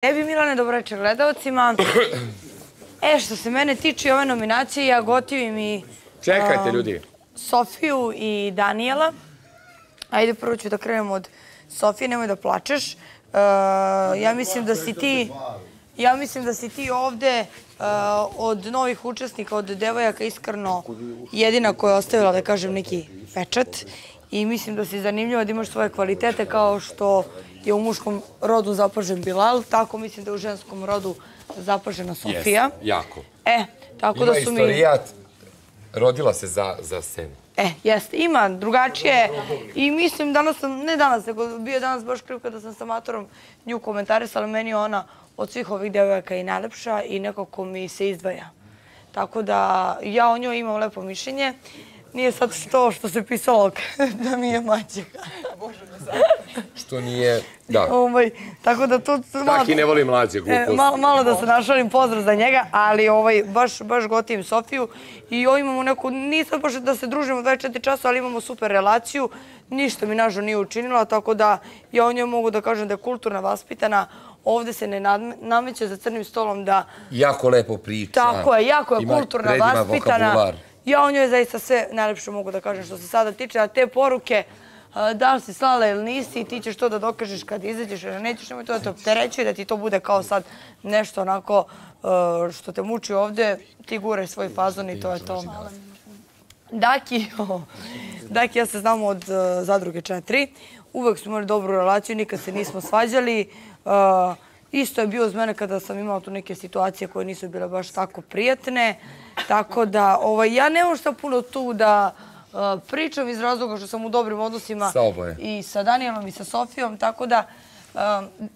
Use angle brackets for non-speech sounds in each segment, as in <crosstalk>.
Tebi Milane, dobroveče gledalcima. E, što se mene tiče ove nominacije, ja gotivim i Čekajte, ljudi. Sofiju i Danijela. Ajde, prvo ću da krenem od Sofije, nemoj da plačeš. E, Ja mislim da si ti... Ja mislim da si ti ovde e, od novih učesnika, od devojaka iskreno jedina koja je ostavila, da kažem, neki pečat. I mislim da si zanimljiva, da imaš svoje kvalitete kao što je u muškom rodu zapažen Bilal, tako mislim da je u ženskom rodu zapažena Sofija. Jes, jako. E, tako da Ima su mi... istorijat, rodila se za, za scenu. E, jeste, ima drugačije i mislim danas sam, ne danas, nego bio danas baš kriv kada sam sa matorom nju komentarisala, meni je ona od svih ovih devojaka i najlepša i nekako mi se izdvaja. Tako da ja o njoj imam lepo mišljenje. Nije sad to što se pisalo <laughs> da mi je maćeha. Što nije... Da. Ovaj, tako da to... Tak i ne voli mlađe E, gluposti. malo, malo da se našalim pozdrav za njega, ali ovaj, baš, baš gotivim Sofiju. I ovo imamo neku, nisam baš da se družimo 24 časa, ali imamo super relaciju. Ništa mi nažo nije učinila, tako da ja o njoj mogu da kažem da je kulturna, vaspitana. Ovde se ne nameće za crnim stolom da... Jako lepo priča. Tako je, jako je Ima kulturna, vaspitana. vokabular. Ja o njoj zaista sve najlepše mogu da kažem što se sada tiče, a te poruke, e, da li si slala ili nisi, ti ćeš to da dokažeš kad izađeš, jer nećeš nemoj to da te opterećuje, da ti to bude kao sad nešto onako e, što te muči ovde, ti guraj svoj fazon i to je to. Daki, Daki, ja se znamo od e, Zadruge 4. Uvek smo imali dobru relaciju, nikad se nismo svađali. Isto je bio uz mene kada sam imala tu neke situacije koje nisu bile baš tako prijatne. Tako da, ovaj, ja nemam šta puno tu da uh, pričam iz razloga što sam u dobrim odnosima Sa i sa Danielom i sa Sofijom. Tako da, um,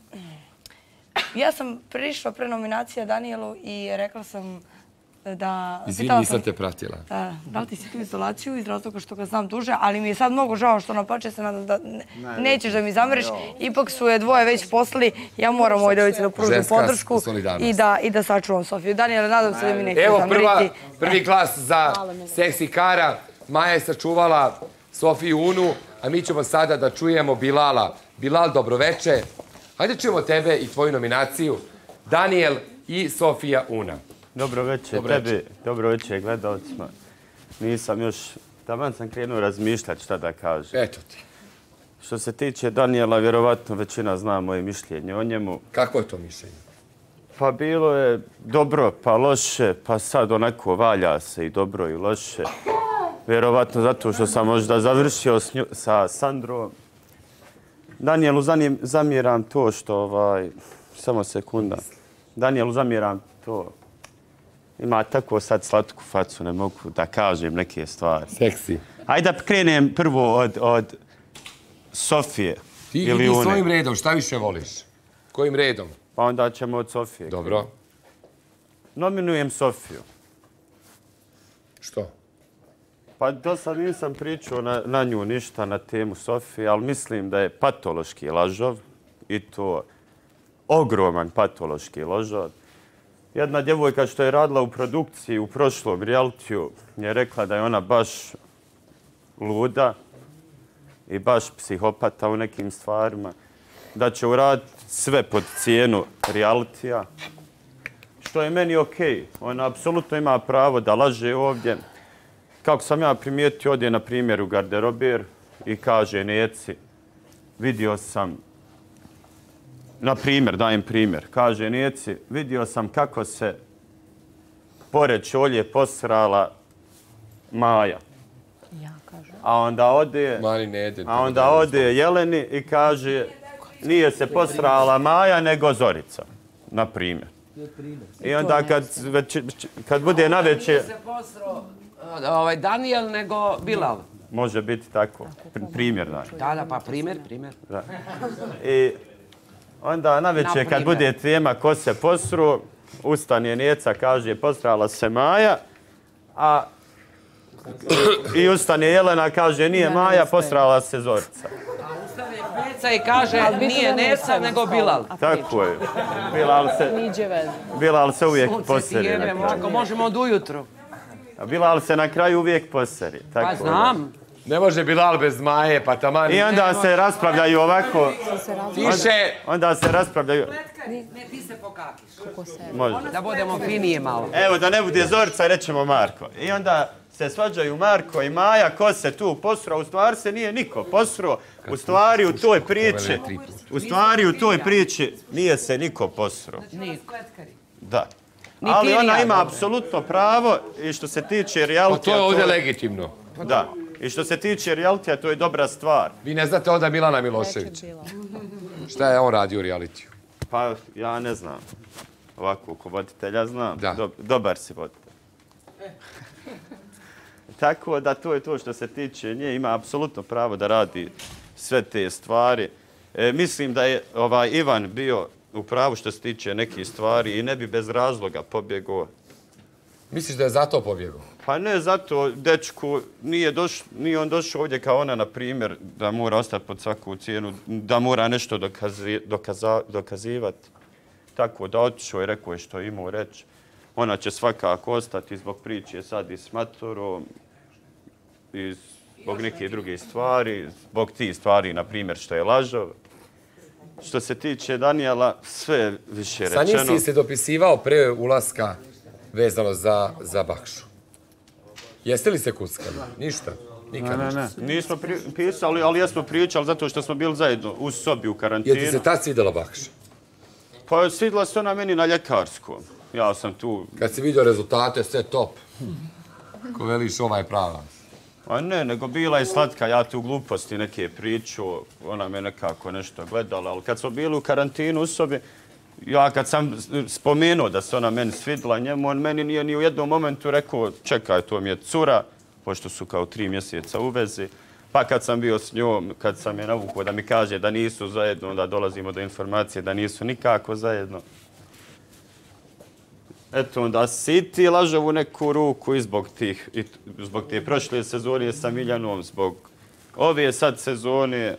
ja sam prišla pre nominacija Danielu i rekla sam da... Izvini, nisam sam- te pratila. da, da li ti si tu izolaciju iz razloga što ga znam duže, ali mi je sad mnogo žao što napače se nadam da ne- nećeš da mi zameriš. Ipak su je dvoje već poslali, ja moram ovoj devojci da pružim podršku i da, i da sačuvam Sofiju. Daniela, nadam se da mi neće Evo, prva, zameriti. prvi glas za seksi kara. Maja je sačuvala Sofiju Unu, a mi ćemo sada da čujemo Bilala. Bilal, dobroveče. Hajde čujemo tebe i tvoju nominaciju. Daniel i Sofija Una. Dobro večer Dobro večer. tebi, dobro večer gledalcima. Nisam još, taman sam krenuo razmišljati šta da kažem. Eto ti. Što se tiče Daniela, vjerovatno većina zna moje mišljenje o njemu. Kako je to mišljenje? Pa bilo je dobro, pa loše, pa sad onako valja se i dobro i loše. Vjerovatno zato što sam možda završio s nju, sa Sandrom. Danielu zamjeram to što, ovaj, samo sekunda. Danielu zamjeram to. Ima tako sad slatku facu, ne mogu da kažem neke stvari. Seksi. Ajde da krenem prvo od, od Sofije. Ti ili idi Une. svojim redom, šta više voliš? Kojim redom? Pa onda ćemo od Sofije. Dobro. Nominujem Sofiju. Što? Pa do sad nisam pričao na, na nju ništa na temu Sofije, ali mislim da je patološki lažov i to ogroman patološki lažov. Jedna djevojka što je radila u produkciji u prošlom realitiju je rekla da je ona baš luda i baš psihopata u nekim stvarima, da će uraditi sve pod cijenu realitija, što je meni okej. Ona apsolutno ima pravo da laže ovdje. Kako sam ja primijetio, odje na primjer u garderober i kaže Neci, vidio sam, na primjer, dajem primjer, kaže Neci, vidio sam kako se pored čolje posrala Maja. Ja kažem. A onda ode, Mani ne ide. a onda ode Jeleni i kaže, nije se posrala Maja, nego Zorica, na primjer. I onda kad, već, kad bude na večer, se posro ovaj, Daniel nego Bilal. može biti tako, pr- primjer da. Da, da, pa primjer, primjer. I onda na večer kad bude tema ko se posru, ustane Njeca, kaže posrala se Maja, a i ustane Jelena, kaže nije Maja, posrala se Zorica. A ustane Peca i kaže nije Neca nego Bilal. Tako je. Bilal se. Bilal se uvijek Sunce ti poseri. jebe, kraju. ako možemo od ujutru. A Bilal se na kraju uvijek poseri. Tako Pa je. Ne može Bilal bez Maje, pa taman... I onda se raspravljaju ovako, Tiše! onda se raspravljaju... Ne, ti se pokakiš. Može. Da budemo finije malo. Evo, da ne bude Zorica, rećemo Marko. I onda se svađaju Marko i Maja, ko se tu posro, u stvari se nije niko posro, u stvari u toj priči, u stvari u toj priči nije se niko posro. Niko. Da. Ali ona ima apsolutno pravo i što se tiče Pa realitija... to je ovdje legitimno. Da. I što se tiče realitija, to je dobra stvar. Vi ne znate onda Milana Miloševića. <laughs> Šta je on radio u realitiju? Pa, ja ne znam. Ovako, ko voditelja znam. Da. Dob- dobar si voditelj. <laughs> Tako da to je to što se tiče nje. Ima apsolutno pravo da radi sve te stvari. E, mislim da je ovaj Ivan bio u pravu što se tiče nekih stvari i ne bi bez razloga pobjegao. Misliš da je zato pobjegao? Pa ne, zato dečku nije, doš, nije on došao ovdje kao ona, na primjer, da mora ostati pod svaku cijenu, da mora nešto dokazi, dokaza, dokazivati. Tako da otišao i rekao je što je imao reći. Ona će svakako ostati zbog priče sad i s matorom, i zbog neke druge stvari, zbog tih stvari, na primjer, što je lažov. Što se tiče Danijela, sve je više Sa njim rečeno. si se dopisivao pre ulaska vezano za, za Bakšu. Jeste li se kuckali? Ništa? Nikad Ne, ništa. ne. Nismo pri, pisali, ali jesmo pričali zato što smo bili zajedno u sobi u karantinu. Jel ti se tad svidjela Bakša? Pa svidla se ona meni na ljekarskom. Ja sam tu... Kad si vidio rezultate, sve top. Ko veliš, ova je prava. A ne, nego bila je slatka, ja tu gluposti neke priču, ona me nekako nešto gledala, ali kad smo bili u karantinu u sobi, ja kad sam spomenuo da se ona meni svidla njemu, on meni nije ni u jednom momentu rekao, čekaj, to mi je cura, pošto su kao tri mjeseca u vezi. Pa kad sam bio s njom, kad sam je navukao da mi kaže da nisu zajedno, onda dolazimo do informacije da nisu nikako zajedno. Eto, onda si i ti lažav u neku ruku i zbog, tih, i zbog te prošle sezone sa Miljanom, zbog ove sad sezone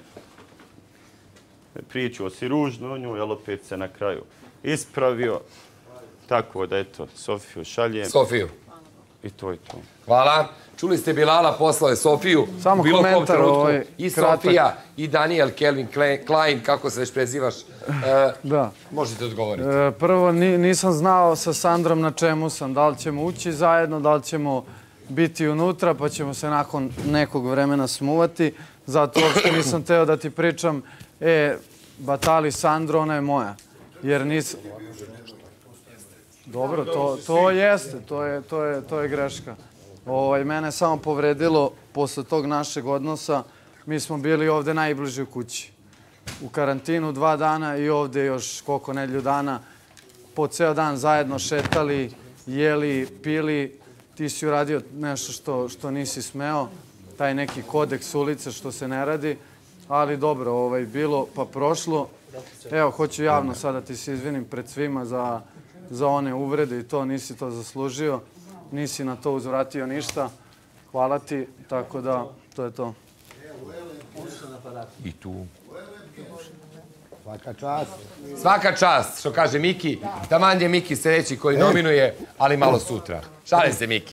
pričao si ružno o njoj, ali opet se na kraju ispravio. Tako da, eto, Sofiju šaljem Sofiju. i to je to. Hvala. Čuli ste Bilala, poslao je Sofiju. Samo bilo kom komentar, trenutku. ovaj, I kratak. Sofija, i Daniel Kelvin Kle- Klein, kako se već prezivaš. E, Da. možete odgovoriti. E, prvo, ni- nisam znao sa Sandrom na čemu sam. Da li ćemo ući zajedno, da li ćemo biti unutra, pa ćemo se nakon nekog vremena smuvati. Zato uopšte nisam teo da ti pričam, e, Batali Sandro, ona je moja. Jer nisam... Dobro, to, to jeste, to je, to je, to je greška. Ovaj, mene je samo povredilo posle tog našeg odnosa. Mi smo bili ovde najbliži u kući. U karantinu dva dana i ovde još koliko nedlju dana. Po ceo dan zajedno šetali, jeli, pili. Ti si uradio nešto što, što nisi smeo. Taj neki kodeks ulice što se ne radi. Ali dobro, ovaj, bilo pa prošlo. Evo, hoću javno sada ti se izvinim pred svima za, za one uvrede i to nisi to zaslužio. Nisi na to uzvratio ništa. Hvala ti, tako da to je to. I tu. Svaka čast. Svaka čast, što kaže Miki. Taman je Miki sljedeći koji nominuje, ali malo sutra. Šalim se, Miki.